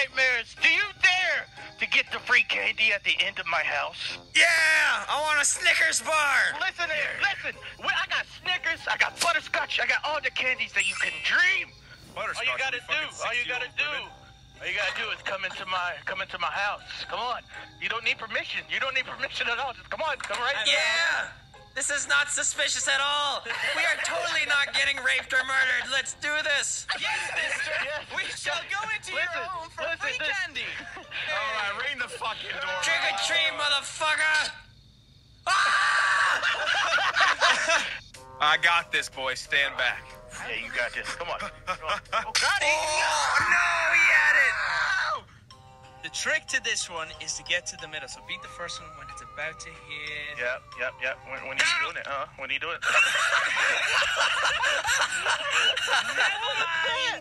nightmares. Do you dare to get the free candy at the end of my house? Yeah, I want a Snickers bar. Listen here, listen. I got Snickers, I got butterscotch, I got all the candies that you can dream. Butterscotch. All you gotta do, all you gotta do, all you gotta do is come into my come into my house. Come on. You don't need permission. You don't need permission at all. Just come on, come right. Here. Yeah. This is not suspicious at all. We are totally not getting raped or murdered. Let's do this. Yes, mister. Yes. We shall go into your home for listen, free this- candy. All right, ring the fucking door. Trick or treat, motherfucker. Ah! I got this, boy. Stand back. Yeah, you got this. Come on. Come on. Oh, got it. Oh, no, he had it. The trick to this one is to get to the middle. So beat the first one when it's about to hit. Yep, yep, yep. When, when he's ah! doing it, huh? When are you do it. Never mind.